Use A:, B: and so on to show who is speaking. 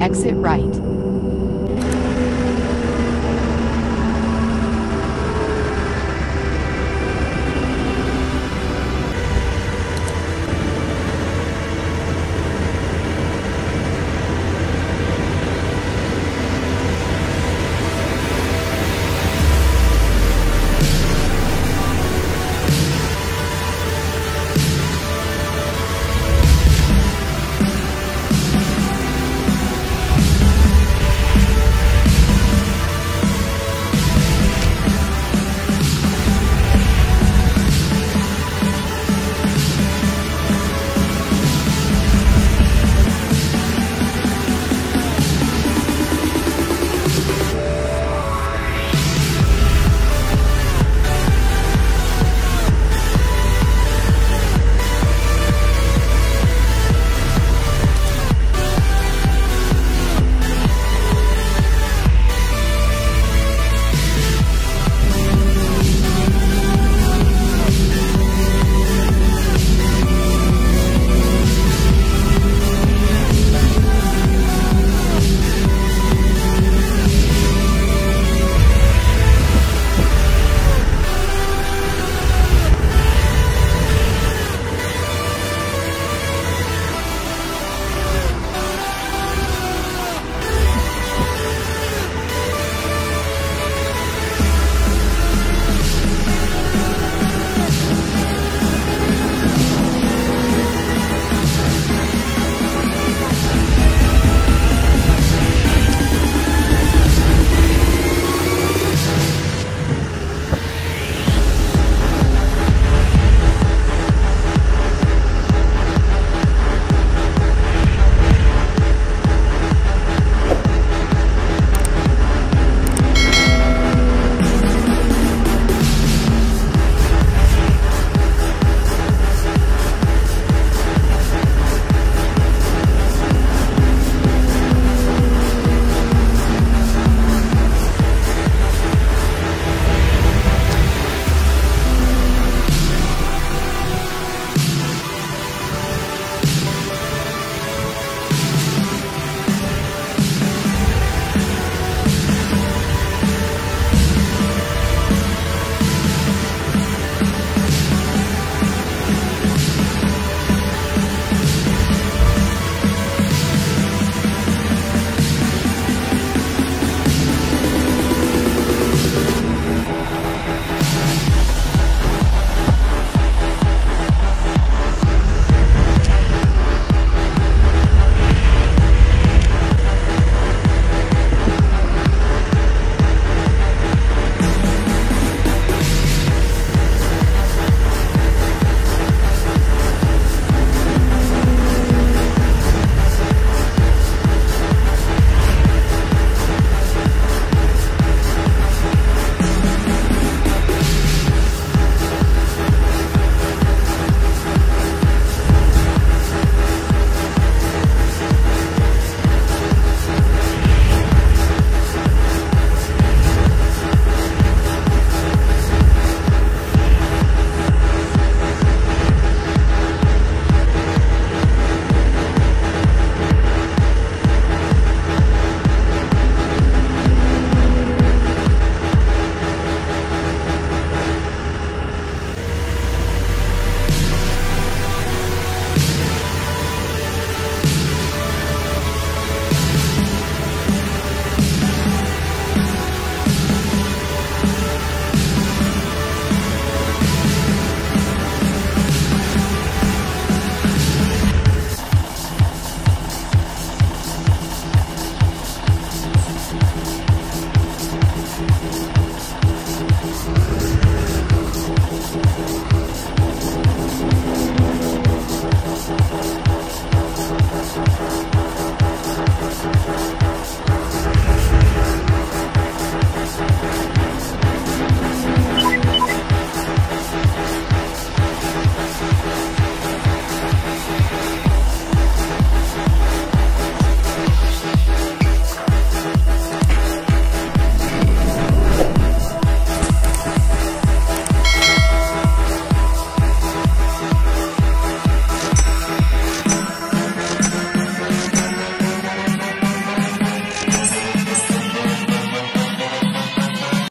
A: Exit right.